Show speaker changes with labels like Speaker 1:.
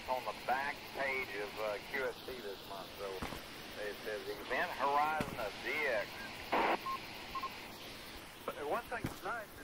Speaker 1: that's on the back page of uh, QSC this month. So it says Event Horizon of DX.
Speaker 2: But one thing that's nice